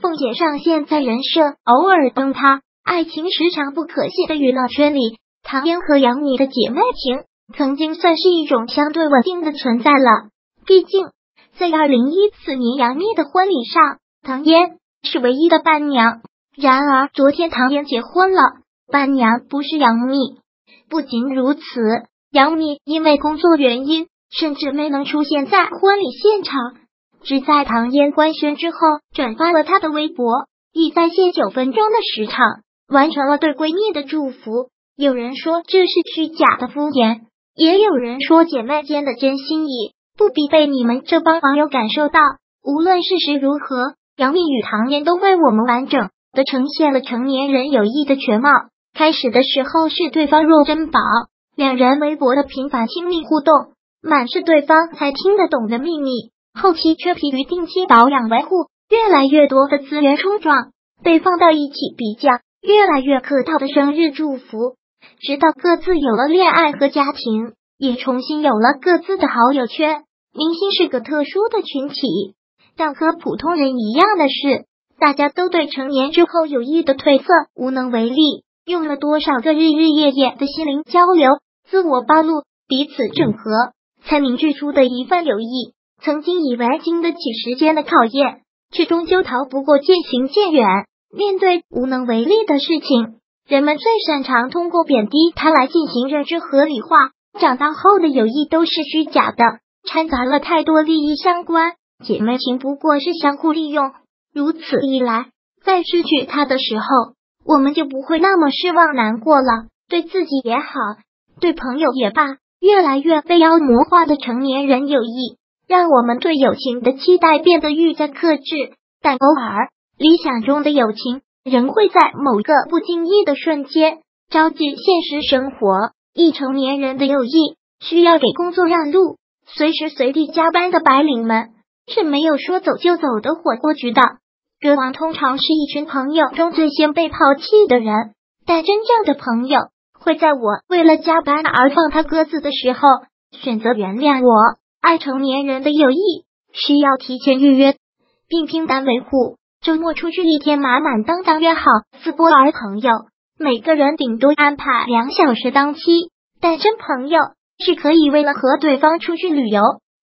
凤姐上线在人设，偶尔崩塌，爱情时常不可信的娱乐圈里，唐嫣和杨幂的姐妹情曾经算是一种相对稳定的存在了。毕竟，在二零一四年杨幂的婚礼上，唐嫣是唯一的伴娘。然而，昨天唐嫣结婚了，伴娘不是杨幂。不仅如此，杨幂因为工作原因，甚至没能出现在婚礼现场。只在唐嫣官宣之后，转发了她的微博，以在线九分钟的时长，完成了对闺蜜的祝福。有人说这是虚假的敷衍，也有人说姐妹间的真心意，不必被你们这帮网友感受到。无论事实如何，杨幂与唐嫣都为我们完整的呈现了成年人友谊的全貌。开始的时候是对方若珍宝，两人微博的频繁亲密互动，满是对方才听得懂的秘密。后期却疲于定期保养维护，越来越多的资源冲撞被放到一起比较，越来越客套的生日祝福，直到各自有了恋爱和家庭，也重新有了各自的好友圈。明星是个特殊的群体，但和普通人一样的是，大家都对成年之后有意的褪色无能为力。用了多少个日日夜夜的心灵交流、自我暴露、彼此整合，才凝聚出的一份友谊。曾经以为经得起时间的考验，却终究逃不过渐行渐远。面对无能为力的事情，人们最擅长通过贬低他来进行认知合理化。长大后的友谊都是虚假的，掺杂了太多利益相关。姐妹情不过是相互利用。如此一来，在失去他的时候，我们就不会那么失望难过了。对自己也好，对朋友也罢，越来越被妖魔化的成年人友谊。让我们对友情的期待变得愈加克制，但偶尔理想中的友情仍会在某个不经意的瞬间招致现实生活。一成年人的友谊需要给工作让路，随时随地加班的白领们是没有说走就走的火锅局的。歌王通常是一群朋友中最先被抛弃的人，但真正的朋友会在我为了加班而放他鸽子的时候选择原谅我。爱成年人的友谊需要提前预约，并拼单维护。周末出去一天满满当当约好四波儿朋友，每个人顶多安排两小时当期。单身朋友是可以为了和对方出去旅游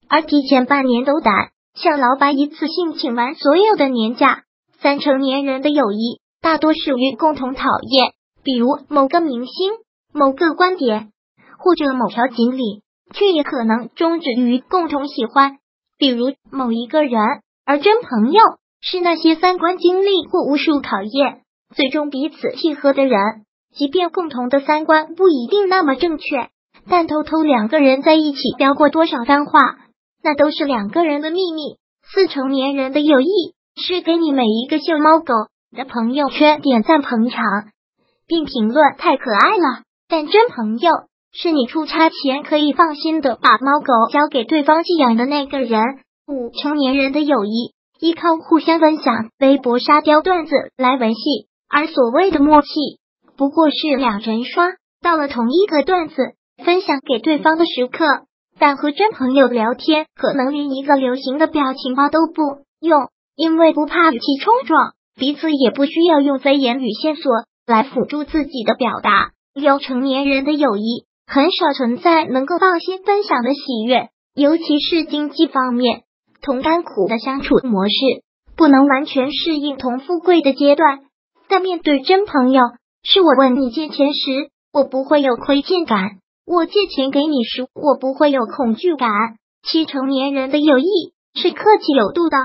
而提前半年都胆向老板一次性请完所有的年假。三成年人的友谊大多属于共同讨厌，比如某个明星、某个观点或者某条锦鲤。却也可能终止于共同喜欢，比如某一个人，而真朋友是那些三观经历过无数考验，最终彼此契合的人。即便共同的三观不一定那么正确，但偷偷两个人在一起飙过多少脏话，那都是两个人的秘密。四成年人的友谊是给你每一个秀猫狗的朋友圈点赞捧场，并评论太可爱了，但真朋友。是你出差前可以放心的把猫狗交给对方寄养的那个人。五成年人的友谊依靠互相分享微博沙雕段子来维系，而所谓的默契不过是两人刷到了同一个段子分享给对方的时刻。但和真朋友聊天，可能连一个流行的表情包都不用，因为不怕语气冲撞，彼此也不需要用非言语线索来辅助自己的表达。六成年人的友谊。很少存在能够放心分享的喜悦，尤其是经济方面，同甘苦的相处模式不能完全适应同富贵的阶段。但面对真朋友，是我问你借钱时，我不会有亏欠感；我借钱给你时，我不会有恐惧感。七成年人的友谊是客气有度的，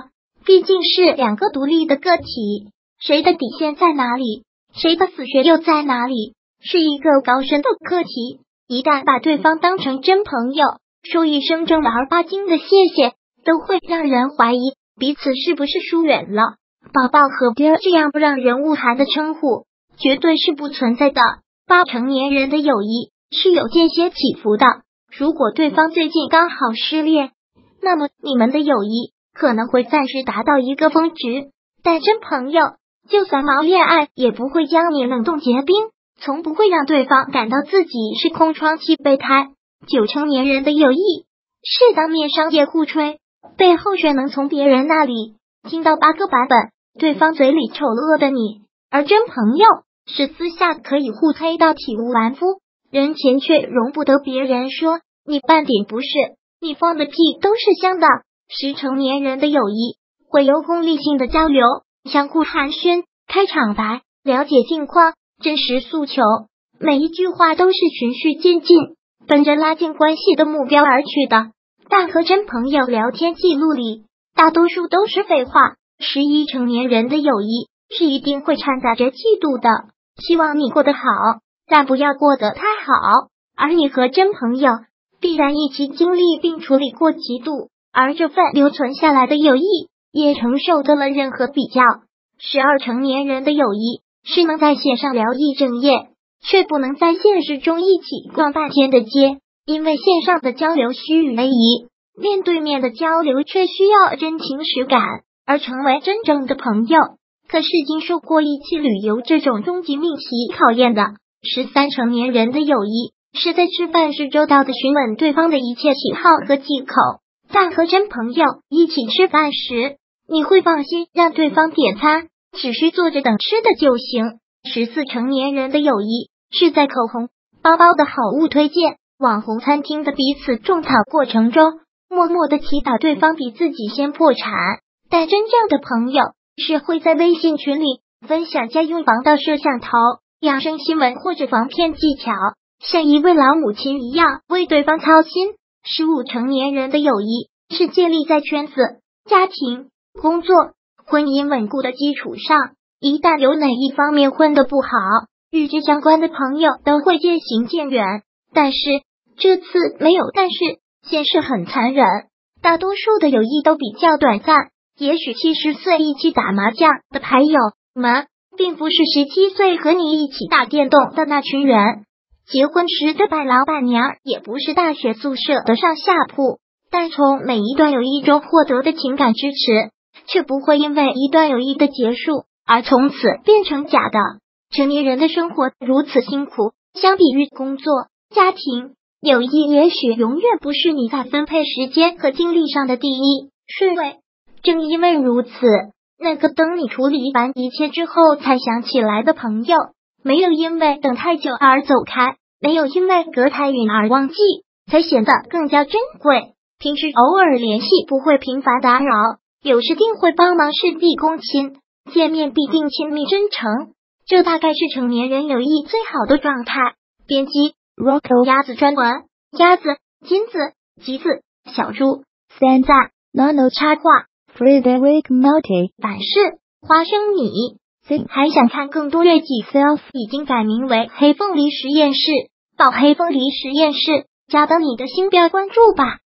毕竟是两个独立的个体，谁的底线在哪里，谁的死穴又在哪里，是一个高深的课题。一旦把对方当成真朋友，说一声正儿八经的谢谢，都会让人怀疑彼此是不是疏远了。宝宝和爹这样不让人误寒的称呼，绝对是不存在的。八成年人的友谊是有间歇起伏的。如果对方最近刚好失恋，那么你们的友谊可能会暂时达到一个峰值。但真朋友，就算忙恋爱，也不会将你冷冻结冰。从不会让对方感到自己是空窗期备胎。九成年人的友谊是当面商业互吹，背后却能从别人那里听到八个版本。对方嘴里丑恶的你，而真朋友是私下可以互黑到体无完肤，人前却容不得别人说你半点不是，你放的屁都是香的。十成年人的友谊，会有功利性的交流，相互寒暄、开场白、了解近况、真实诉求，每一句话都是循序渐进，奔着拉近关系的目标而去的。但和真朋友聊天记录里，大多数都是废话。十一成年人的友谊是一定会掺杂着嫉妒的，希望你过得好，但不要过得太好。而你和真朋友必然一起经历并处理过嫉妒，而这份留存下来的友谊也承受得了任何比较。十二成年人的友谊是能在线上聊一整夜，却不能在现实中一起逛半天的街。因为线上的交流虚与委蛇，面对面的交流却需要真情实感，而成为真正的朋友，可是经受过一起旅游这种终极命题考验的。十三成年人的友谊是在吃饭时周到的询问对方的一切喜好和忌口，但和真朋友一起吃饭时，你会放心让对方点餐，只需坐着等吃的就行。十四成年人的友谊是在口红、包包的好物推荐。网红餐厅的彼此种草过程中，默默的祈祷对方比自己先破产。但真正的朋友是会在微信群里分享家用防盗摄像头、养生新闻或者防骗技巧，像一位老母亲一样为对方操心。十五成年人的友谊是建立在圈子、家庭、工作、婚姻稳固的基础上。一旦有哪一方面混得不好，与之相关的朋友都会渐行渐远。但是。这次没有，但是现实很残忍。大多数的友谊都比较短暂。也许七十岁一起打麻将的牌友们，并不是十七岁和你一起打电动的那群人。结婚时的伴老板娘，也不是大学宿舍的上下铺。但从每一段友谊中获得的情感支持，却不会因为一段友谊的结束而从此变成假的。成年人的生活如此辛苦，相比于工作、家庭。友谊也许永远不是你在分配时间和精力上的第一顺位。正因为如此，那个等你处理完一切之后才想起来的朋友，没有因为等太久而走开，没有因为隔太远而忘记，才显得更加珍贵。平时偶尔联系不会频繁打扰，有时定会帮忙事必躬亲，见面必定亲密真诚。这大概是成年人友谊最好的状态。编辑。Rocko 鸭子专文，鸭子、金子、橘子、小猪。三赞。Nano 插画，Frederick Multi 版式，花生米。还想看更多月季 Self 已经改名为黑凤梨实验室，到黑凤梨实验室，加到你的星标关注吧。